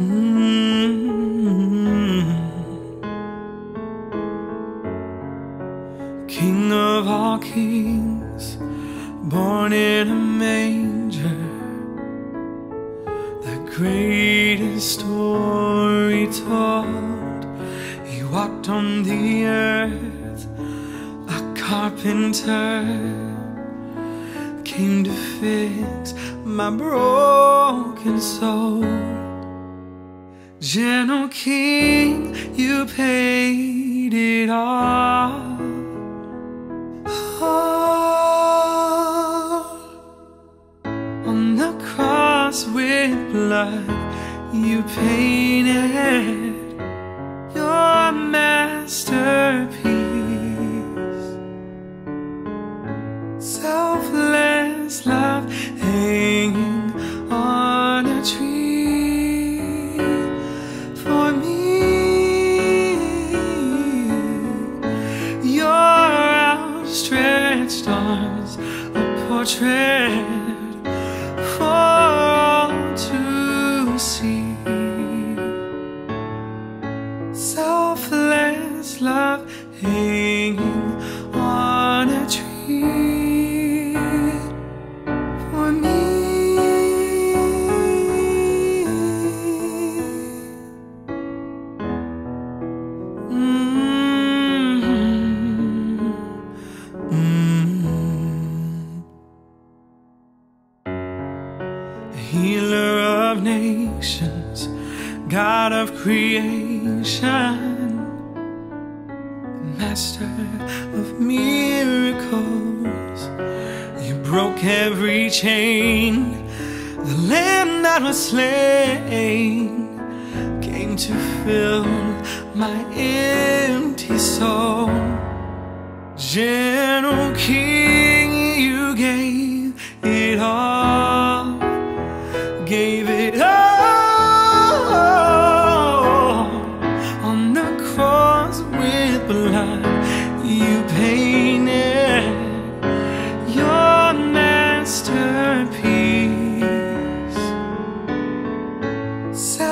Mm-hmm. King of all kings, born in a manger, the greatest story told. He walked on the earth, a carpenter came to fix my broken soul. Gentle King, you paid it all. all. On the cross with blood, you painted your masterpiece. Selfless love hanging on a tree a Healer of nations, God of creation, Master of miracles. You broke every chain, the Lamb that was slain came to fill my empty soul. Gentle King, you gave it all, Selfless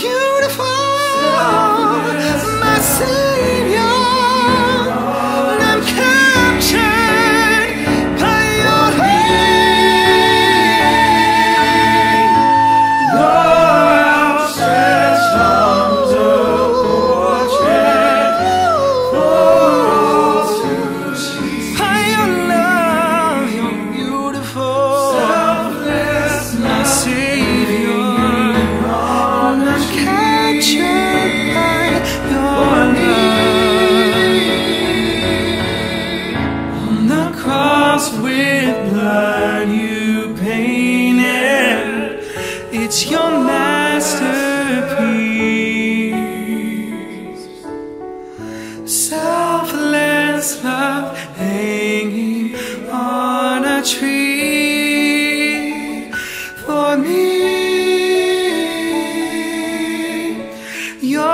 beautiful, my it's your masterpiece. Selfless love hanging on a tree for me. Your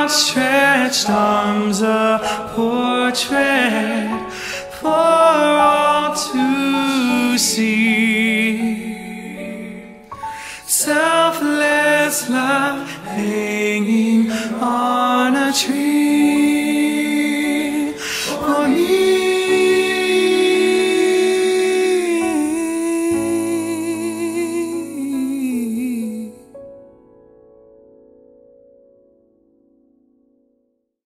outstretched arms, a portrait for all to see. hanging on a tree.